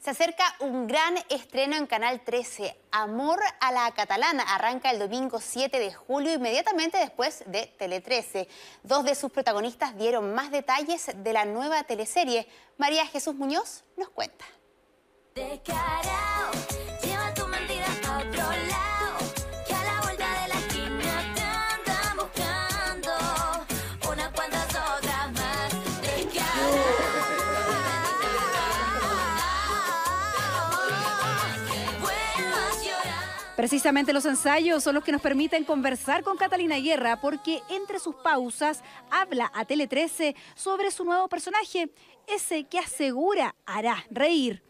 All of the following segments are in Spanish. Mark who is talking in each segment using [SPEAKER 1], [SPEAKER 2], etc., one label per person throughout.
[SPEAKER 1] Se acerca un gran estreno en Canal 13. Amor a la Catalana arranca el domingo 7 de julio, inmediatamente después de Tele 13. Dos de sus protagonistas dieron más detalles de la nueva teleserie. María Jesús Muñoz nos cuenta.
[SPEAKER 2] Precisamente los ensayos son los que nos permiten conversar con Catalina Guerra porque entre sus pausas habla a Tele 13 sobre su nuevo personaje, ese que asegura hará reír.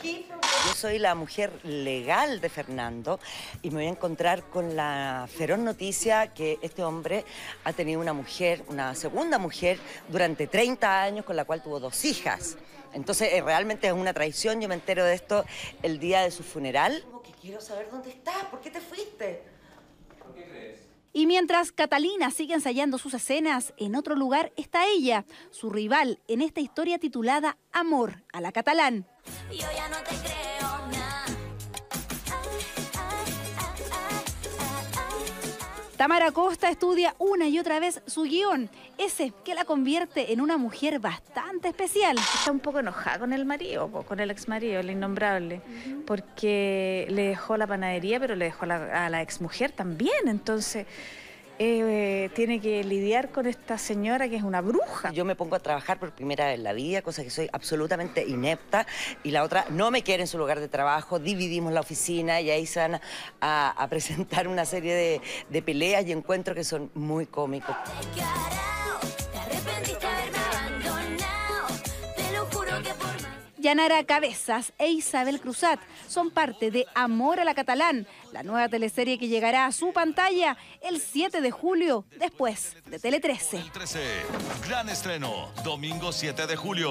[SPEAKER 3] Yo soy la mujer legal de Fernando y me voy a encontrar con la feroz noticia que este hombre ha tenido una mujer, una segunda mujer, durante 30 años con la cual tuvo dos hijas. Entonces eh, realmente es una traición, yo me entero de esto el día de su funeral. Quiero saber dónde estás, ¿por qué te fuiste?
[SPEAKER 2] ¿Por qué crees? Y mientras Catalina sigue ensayando sus escenas, en otro lugar está ella, su rival en esta historia titulada Amor a la catalán. Yo ya no te creo Tamara Costa estudia una y otra vez su guion, ese que la convierte en una mujer bastante especial.
[SPEAKER 4] Está un poco enojada con el marido, con el ex marido, el innombrable, porque le dejó la panadería, pero le dejó a la ex mujer también. Entonces eh, tiene que lidiar con esta señora que es una bruja.
[SPEAKER 3] Yo me pongo a trabajar por primera vez en la vida, cosa que soy absolutamente inepta, y la otra no me quiere en su lugar de trabajo, dividimos la oficina y ahí se van a, presentar una serie de, de peleas y encuentros que son muy cómicos.
[SPEAKER 2] Yanara Cabezas e Isabel Cruzat son parte de Amor a la Catalán, la nueva teleserie que llegará a su pantalla el 7 de julio, después de Tele 13.
[SPEAKER 5] Gran estreno, domingo 7 de julio.